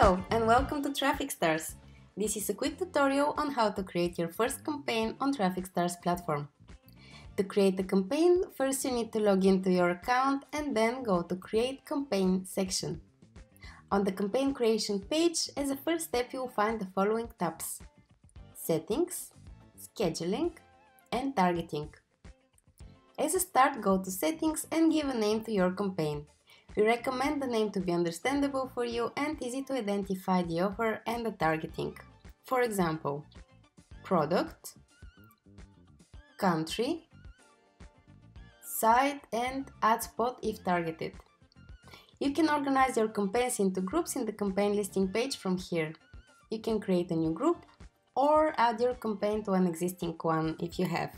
Hello and welcome to TrafficStars. This is a quick tutorial on how to create your first campaign on TrafficStars platform. To create a campaign, first you need to log into your account and then go to Create Campaign section. On the campaign creation page, as a first step you will find the following tabs. Settings, Scheduling and Targeting. As a start, go to Settings and give a name to your campaign. We recommend the name to be understandable for you and easy to identify the offer and the targeting. For example, product, country, site and ad spot if targeted. You can organize your campaigns into groups in the campaign listing page from here. You can create a new group or add your campaign to an existing one if you have.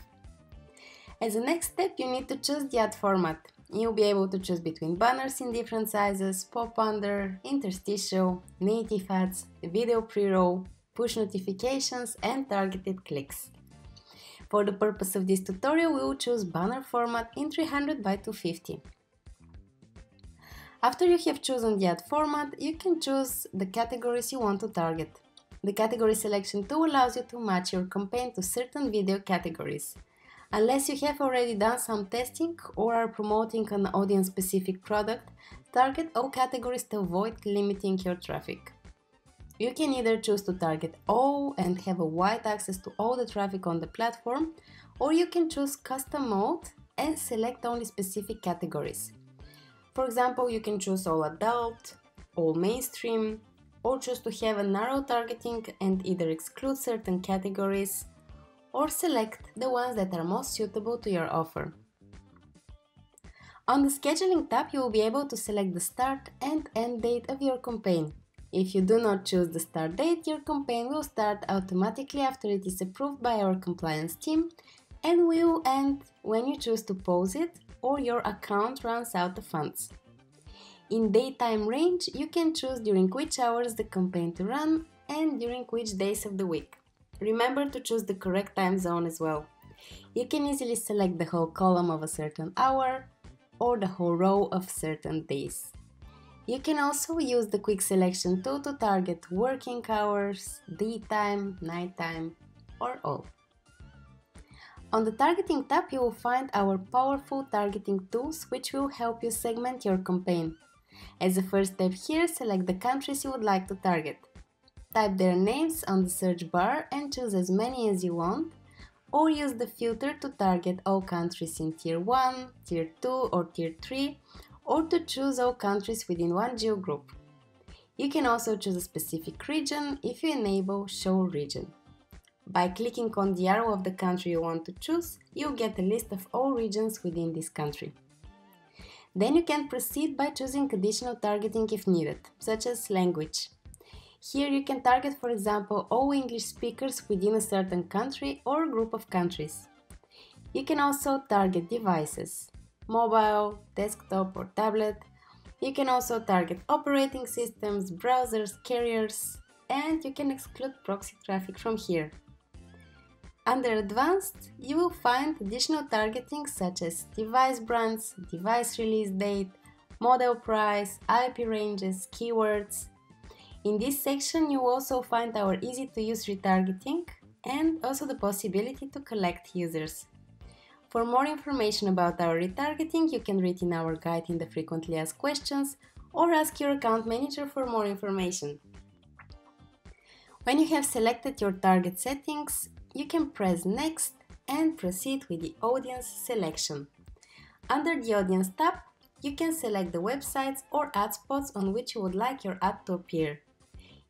As a next step, you need to choose the ad format. You'll be able to choose between banners in different sizes, pop under, interstitial, native ads, video pre-roll, push notifications and targeted clicks. For the purpose of this tutorial, we will choose banner format in 300 by 250. After you have chosen the ad format, you can choose the categories you want to target. The category selection tool allows you to match your campaign to certain video categories. Unless you have already done some testing or are promoting an audience specific product, target all categories to avoid limiting your traffic. You can either choose to target all and have a wide access to all the traffic on the platform, or you can choose custom mode and select only specific categories. For example, you can choose all adult, all mainstream, or choose to have a narrow targeting and either exclude certain categories or select the ones that are most suitable to your offer. On the Scheduling tab, you will be able to select the start and end date of your campaign. If you do not choose the start date, your campaign will start automatically after it is approved by our compliance team and will end when you choose to pause it or your account runs out of funds. In daytime range, you can choose during which hours the campaign to run and during which days of the week. Remember to choose the correct time zone as well. You can easily select the whole column of a certain hour or the whole row of certain days. You can also use the quick selection tool to target working hours, daytime, nighttime, or all. On the targeting tab, you will find our powerful targeting tools which will help you segment your campaign. As a first step here, select the countries you would like to target. Type their names on the search bar and choose as many as you want, or use the filter to target all countries in Tier 1, Tier 2 or Tier 3, or to choose all countries within one geo group. You can also choose a specific region if you enable Show Region. By clicking on the arrow of the country you want to choose, you'll get a list of all regions within this country. Then you can proceed by choosing additional targeting if needed, such as language. Here you can target, for example, all English speakers within a certain country or group of countries. You can also target devices, mobile, desktop or tablet. You can also target operating systems, browsers, carriers, and you can exclude proxy traffic from here. Under Advanced, you will find additional targeting such as device brands, device release date, model price, IP ranges, keywords, in this section, you also find our easy to use retargeting and also the possibility to collect users. For more information about our retargeting, you can read in our guide in the frequently asked questions or ask your account manager for more information. When you have selected your target settings, you can press next and proceed with the audience selection. Under the audience tab, you can select the websites or ad spots on which you would like your ad to appear.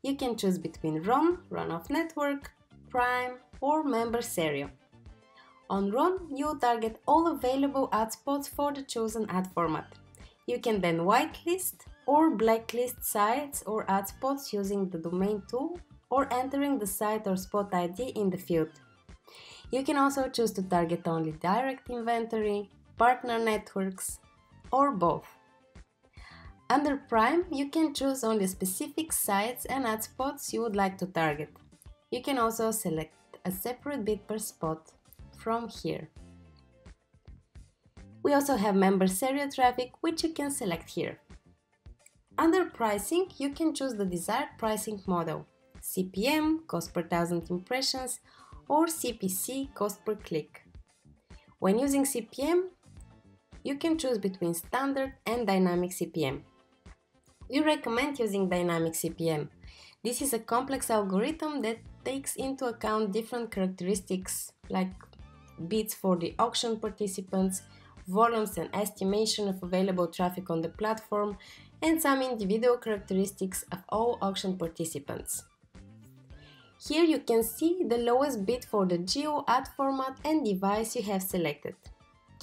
You can choose between RON, run-of-network, Prime or Members Area. On RON, you target all available ad spots for the chosen ad format. You can then whitelist or blacklist sites or ad spots using the domain tool or entering the site or spot ID in the field. You can also choose to target only direct inventory, partner networks, or both. Under Prime, you can choose only specific sites and ad spots you would like to target. You can also select a separate bid per spot from here. We also have Members Area traffic, which you can select here. Under pricing, you can choose the desired pricing model CPM, cost per thousand impressions, or CPC, cost per click. When using CPM, you can choose between standard and dynamic CPM. We recommend using dynamic CPM. This is a complex algorithm that takes into account different characteristics like bids for the auction participants, volumes and estimation of available traffic on the platform, and some individual characteristics of all auction participants. Here you can see the lowest bid for the geo ad format and device you have selected.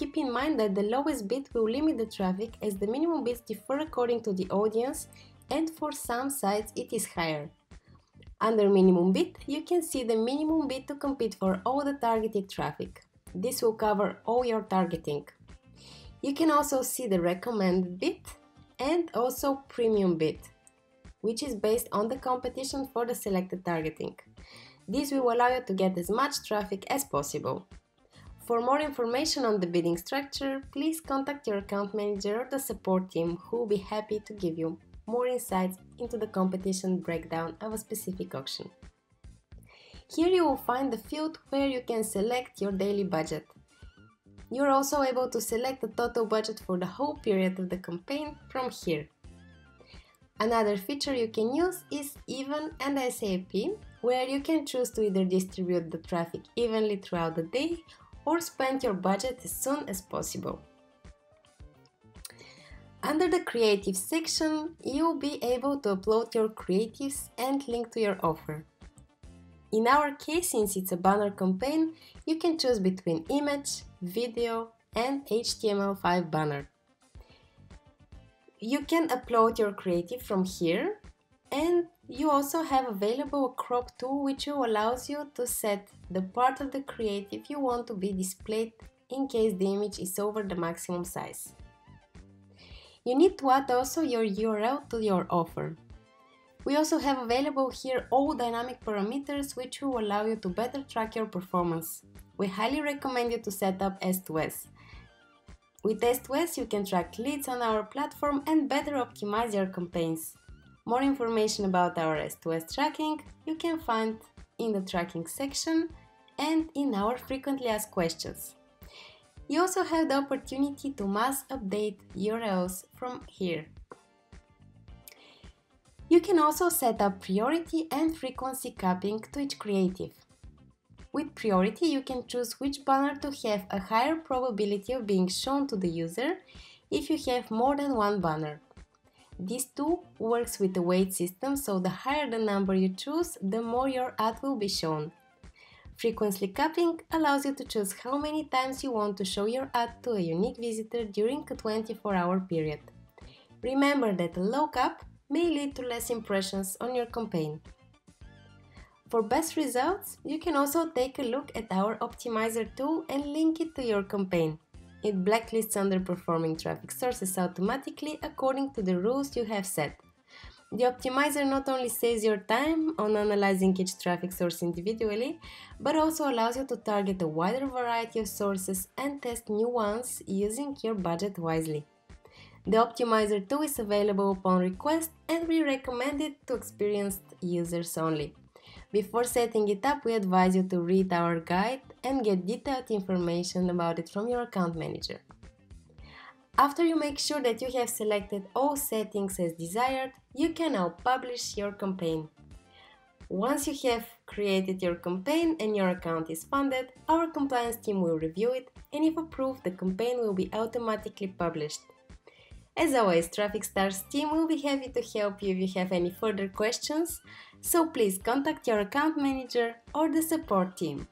Keep in mind that the lowest bid will limit the traffic as the minimum bids differ according to the audience and for some sites it is higher. Under minimum bid, you can see the minimum bid to compete for all the targeted traffic. This will cover all your targeting. You can also see the recommended bid and also premium bid, which is based on the competition for the selected targeting. This will allow you to get as much traffic as possible. For more information on the bidding structure, please contact your account manager or the support team who will be happy to give you more insights into the competition breakdown of a specific auction. Here you will find the field where you can select your daily budget. You are also able to select the total budget for the whole period of the campaign from here. Another feature you can use is Even and ASAP, where you can choose to either distribute the traffic evenly throughout the day or spend your budget as soon as possible. Under the creative section, you'll be able to upload your creatives and link to your offer. In our case, since it's a banner campaign, you can choose between image, video, and HTML5 banner. You can upload your creative from here and you also have available a crop tool which allows you to set the part of the creative you want to be displayed in case the image is over the maximum size. You need to add also your URL to your offer. We also have available here all dynamic parameters which will allow you to better track your performance. We highly recommend you to set up S2S. With S2S you can track leads on our platform and better optimize your campaigns. More information about our S2S tracking you can find in the tracking section and in our frequently asked questions. You also have the opportunity to mass update URLs from here. You can also set up priority and frequency capping to each creative. With priority, you can choose which banner to have a higher probability of being shown to the user if you have more than one banner. This too works with the weight system, so the higher the number you choose, the more your ad will be shown. Frequency capping allows you to choose how many times you want to show your ad to a unique visitor during a 24 hour period. Remember that a low cap may lead to less impressions on your campaign. For best results, you can also take a look at our optimizer tool and link it to your campaign. It blacklists underperforming traffic sources automatically according to the rules you have set. The optimizer not only saves your time on analyzing each traffic source individually, but also allows you to target a wider variety of sources and test new ones using your budget wisely. The optimizer tool is available upon request and we recommend it to experienced users only. Before setting it up, we advise you to read our guide and get detailed information about it from your account manager. After you make sure that you have selected all settings as desired, you can now publish your campaign. Once you have created your campaign and your account is funded, our compliance team will review it and if approved, the campaign will be automatically published. As always, TrafficStars team will be happy to help you if you have any further questions, so please contact your account manager or the support team.